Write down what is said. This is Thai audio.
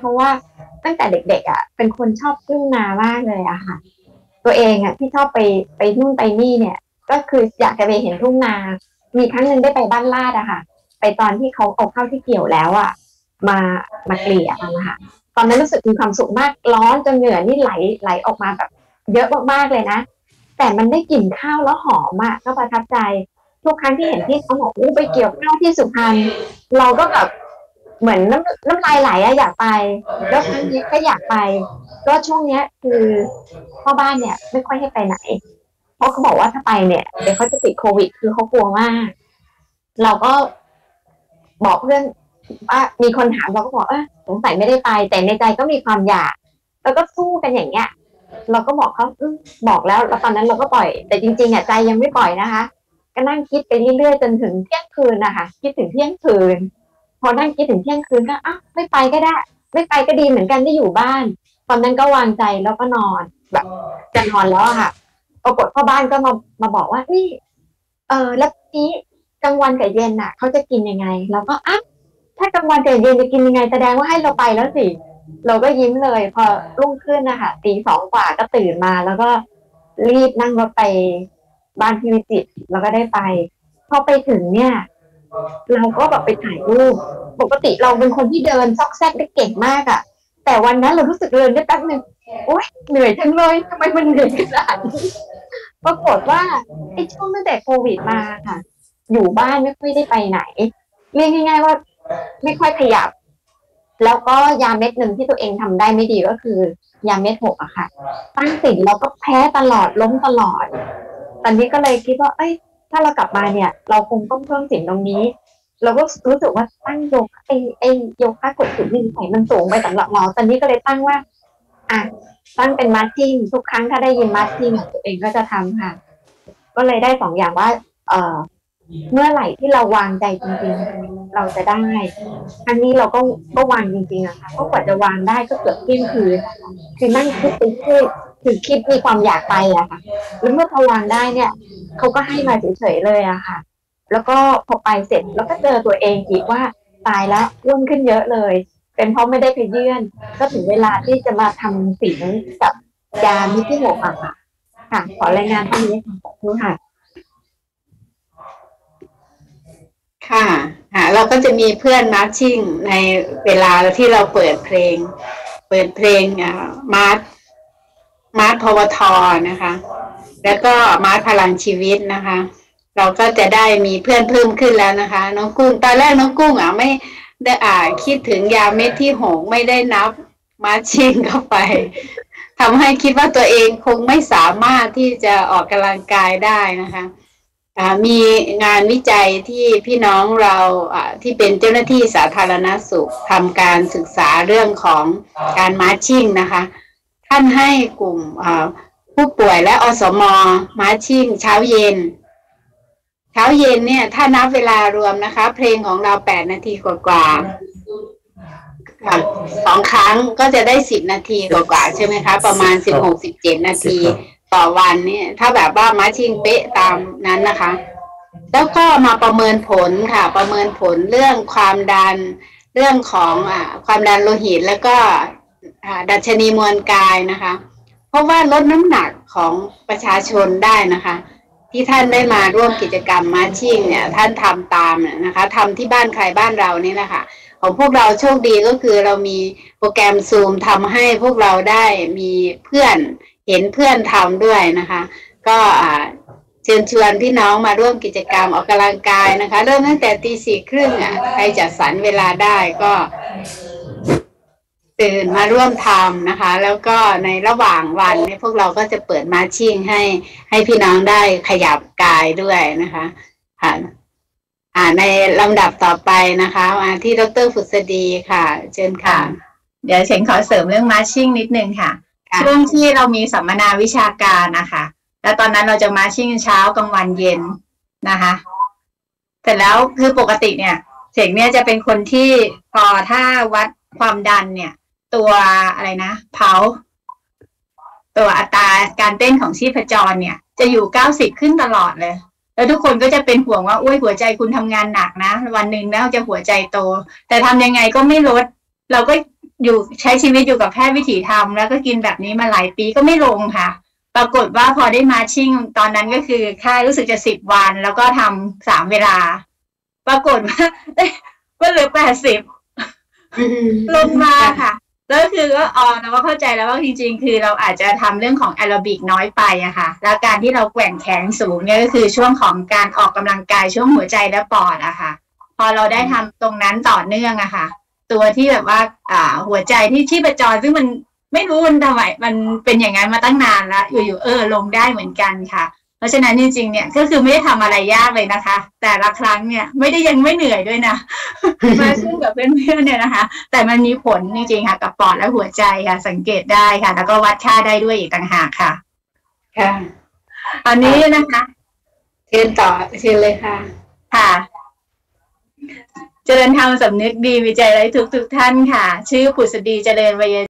เพราะว่าตั้งแต่เด็กๆอะเป็นคนชอบทุ่งนามากเลยอะค่ะ ตัวเองอะที่ชอบไปไปนู่นไปนี่เนี่ย ก็คืออยากจะไปเห็นทุ่งนา มีครั้งหนึ่งได้ไปบ้านลาดอะค่ะ ไปตอนที่เขาเอาข้าวที่เกี่ยวแล้วอะมามาเกลี่ยกันนะคะตอนนั้นรู้สึกมีความสุขมากร้อนจนเหงื่อนี่ไหลไหลออกมาแบบเยอะมากๆเลยนะ แต่มันได้กลิ่นข้าวแล้วหอมอะก็ประทับใจทุกครั้งที่เห็นที่เขาบอกอู้ไปเกี่ยวข้าวที่สุพรรณเราก็แบบ เหมือนน้ำน้ำลายไหลอะอยากไป แล้วครั้งนี้ก็อยากไปก็ช่วงเนี้ยคือพ่อบ้านเนี่ยไม่ค่อยให้ไปไหน เพราะเขาบอกว่าถ้าไปเนี่ยเดี๋ยวเขาจะติดโควิด คือเขากลัวมาก เราก็บอกเพื่อนว่ามีคนถามเราก็บอกเออสงสัยไม่ได้ไป แต่ในใจก็มีความอยาก แล้วก็สู้กันอย่างเงี้ย เราก็บอกเขาอืมบอกแล้วแล้วตอนนั้นเราก็ปล่อย แต่จริงๆอะใจยังไม่ปล่อยนะคะ ก็นั่งคิดไปเรื่อยๆจนถึงเที่ยงคืนนะคะคิดถึงเที่ยงคืน พอนั่งคิดถึงเที่ยงคืนก็อะไม่ไปก็ได้ ไม่ไปก็ดีเหมือนกันได้อยู่บ้าน ตอนนั้นก็วางใจแล้วก็นอนแบบจะนอนแล้วค่ะปรากฏพ่อบ้านก็มามาบอกว่านี่เออแล้วนี้กลางวันกับเย็นน่ะเขาจะกินยังไงเราก็อะถ้ากลางวันกับเย็นจะกินยังไงแสดงว่าให้เราไปแล้วสิเราก็ยิ้มเลย พอรุ่งขึ้นนะคะตีสองกว่าก็ตื่นมา แล้วก็รีบนั่งรถไปบ้านพิวิจิตแล้วก็ได้ไป พอไปถึงเนี่ย เราก็แบบไปถ่ายรูปปกติเราเป็นคนที่เดินซอกแซกได้เก่งมากอะแต่วันนั้นเรารู้สึกเดินได้แป๊บหนึ่งโอ๊ยเหนื่อยจังเลยทำไมมันเหนื่อยขนาดนี้ปรากฏว่าไอ้ช่วงตั้งแต่โควิดมาค่ะ อยู่บ้านไม่ค่อยได้ไปไหนเรียกง่าย ๆ ว่า ไม่ค่อยขยับ แล้วก็ยาเม็ดหนึ่งที่ตัวเองทำได้ไม่ดีก็คือยาเม็ดหกอะค่ะ ตั้งสินแล้วก็แพ้ตลอดล้มตลอด ตอนนี้ก็เลยคิดว่า เอ้ย ถ้าเรากลับมาเนี่ย เราคงต้องเพิ่มสินตรงนี้ เราก็รู้สึกว่าตั้งโยกไอไอโยคะกดจุดยืนไขมันสูงไปสำหรับเราตอนนี้ก็เลยตั้งว่า อะตั้งเป็นมาร์จิ้งทุกครั้งถ้าได้ยินมาร์จิ้งตัวเองก็จะทำค่ะ ก็เลยได้สองอย่างว่า เอ่อเมื่อไหร่ที่เราวางใจจริงๆ เราจะได้อันนี้เราก็ก็วางจริงๆอะค่ะเพราะกว่าจะวางได้ก็เกือบเที่ยงคืนคะคือนั่งคิดไปเรื่อย ถึงคิดมีความอยากไปอะค่ะ แล้วเมื่อพอวางได้เนี่ยเขาก็ให้มาเฉยๆเลยอะค่ะ แล้วก็พอไปเสร็จแล้วก็เจอตัวเองอีกว่าตายแล้วอ้วนขึ้นเยอะเลย เป็นเพราะไม่ได้ไปเยื่อน ก็ถึงเวลาที่จะมาทำสิ่งกับยามิที่หกอะค่ะ ค่ะ ขอรายงานเท่านี้ค่ะขอบคุณค่ะค่ะค่ะ เราก็จะมีเพื่อน marching ในเวลาที่เราเปิดเพลง เปิดเพลงอ่ามาร์ช มาร์ชพวทนะคะ แล้วก็มาร์ชพลังชีวิตนะคะ เราก็จะได้มีเพื่อนเพิ่มขึ้นแล้วนะคะ น้องกุ้ง ตอนแรกน้องกุ้งอะไม่ได้อ่าคิดถึงยาเม็ดที่หกไม่ได้นับ marching เข้าไปทำให้คิดว่าตัวเองคงไม่สามารถที่จะออกกำลังกายได้นะคะมีงานวิจัยที่พี่น้องเราอ่าที่เป็นเจ้าหน้าที่สาธารณสุขทำการศึกษาเรื่องของการมาร์ชชิ่งนะคะ ท่านให้กลุ่มผู้ป่วยและอสมมาชิ่งเช้าเย็น เช้าเย็นเนี่ย ถ้านับเวลารวมนะคะ เพลงของเราแปดนาทีกว่าๆค่ะสองครั้งก็จะได้สิบนาทีกว่าๆใช่ไหมคะ ประมาณสิบหกสิบเจ็ดนาทีต่อวันเนี่ย ถ้าแบบว่ามาชิงเป๊ะตามนั้นนะคะ แล้วก็มาประเมินผลค่ะ ประเมินผลเรื่องความดัน เรื่องของอความดันโลหิตแล้วก็ ดัชนีมวลกายนะคะ เพราะว่าลดน้ำหนักของประชาชนได้นะคะ ที่ท่านได้มาร่วมกิจกรรมมาชิ่งเนี่ยท่านทำตามนะคะทำที่บ้านใครบ้านเรานี่แหละค่ะของพวกเราโชคดีก็คือเรามีโปรแกรมซูมทำให้พวกเราได้มีเพื่อนเห็นเพื่อนทำด้วยนะคะ ก็เชิญชวนพี่น้องมาร่วมกิจกรรมออกกำลังกายนะคะ เริ่มตั้งแต่ตีสี่ครึ่งอะใครจัดสรรเวลาได้ก็ ตื่นมาร่วมทำนะคะ แล้วก็ในระหว่างวันเนี่ยพวกเราก็จะเปิดมาชิ่งให้ให้พี่น้องได้ขยับกายด้วยนะคะค่ะอ่าในลำดับต่อไปนะคะมาที่ดรฟุษดีค่ะ เชิญค่ะ เดี๋ยวเฉินขอเสริมเรื่องมาร์ชิ่งนิดนึงค่ะค่ะช่วงที่เรามีสัมมนาวิชาการนะคะ แล้วตอนนั้นเราจะมาร์ชิ่งเช้ากลางวันเย็นนะคะเสร็จแล้วคือปกติเนี่ยเสกเนี่ยจะเป็นคนที่พอถ้าวัดความดันเนี่ย ตัวอะไรนะเผาตัวอัตราการเต้นของชีพจรเนี่ย จะอยู่เก้าสิบขึ้นตลอดเลย แล้วทุกคนก็จะเป็นห่วงว่าอุ้ยหัวใจคุณทำงานหนักนะ วันหนึ่งแล้วจะหัวใจโต แต่ทำยังไงก็ไม่ลด เราก็อยู่ใช้ชีวิตอยู่กับแพทย์วิถีธรรมแล้วก็กินแบบนี้มาหลายปีก็ไม่ลงค่ะ ปรากฏว่าพอได้มาชิ่งตอนนั้นก็คือค่ายรู้สึกจะสิบวัน แล้วก็ทำสามเวลา ปรากฏว่าก็เหลือแปดสิบลงมาค่ะ แล้วคือก็อ๋อเราก็เข้าใจแล้วว่าจริงๆ คือเราอาจจะทำเรื่องของแอโรบิกน้อยไปอะค่ะ แล้วการที่เราแกว่งแขนสูงเนี่ยก็คือช่วงของการออกกำลังกายช่วงหัวใจและปอดอะค่ะ พอเราได้ทำตรงนั้นต่อเนื่องอะค่ะ ตัวที่แบบว่าอ่าหัวใจที่ชีพจรซึ่งมันไม่รู้มันทำไมมันเป็นอย่างนั้นมาตั้งนานแล้วอยู่ๆเออลงได้เหมือนกันค่ะ เพราะฉะนั้นจริงๆ เนี่ยก็คือไม่ได้ทำอะไรยากเลยนะคะ แต่ละครั้งเนี่ยไม่ได้ยังไม่เหนื่อยด้วยนะมาซึ่งกับเพื่อนๆเนี่ยนะคะ แต่มันมีผลจริงๆค่ะ กับปอดและหัวใจค่ะ สังเกตได้ค่ะ แล้วก็วัดค่าได้ด้วยอีกต่างหากค่ะค่ะตอนนี้นะคะเชิญต่อเชิญเลยค่ะ ค่ะเจริญธรรมสำนึกดีมีใจไร้ทุกทุกๆท่านค่ะ ชื่อผุษดีเจริญวัย